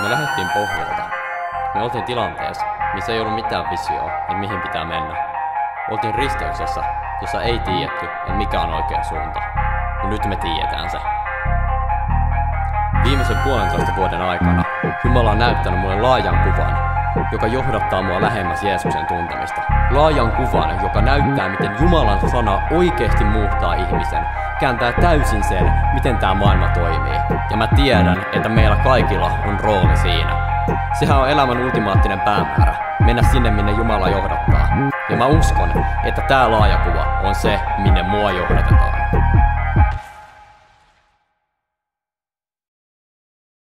Me lähdettiin pohjalta. Me oltiin tilanteessa, missä ei ollut mitään visioa, että mihin pitää mennä. Oltiin risteyksessä, jossa ei tiedetty, että mikä on oikea suunta. Ja nyt me tiedetään se. Viimeisen puolentoista vuoden aikana Jumala on näyttänyt mulle laajan kuvan, joka johdattaa mua lähemmäs Jeesuksen tuntemista. Laajan kuvan, joka näyttää, miten Jumalan sana oikeasti muuttaa ihmisen, kääntää täysin sen, miten tämä maailma toimii. Ja mä tiedän, että meillä kaikilla on rooli siinä. Sehän on elämän ultimaattinen päämäärä, mennä sinne, minne Jumala johdattaa. Ja mä uskon, että tämä laaja kuva on se, minne mua johdatetaan.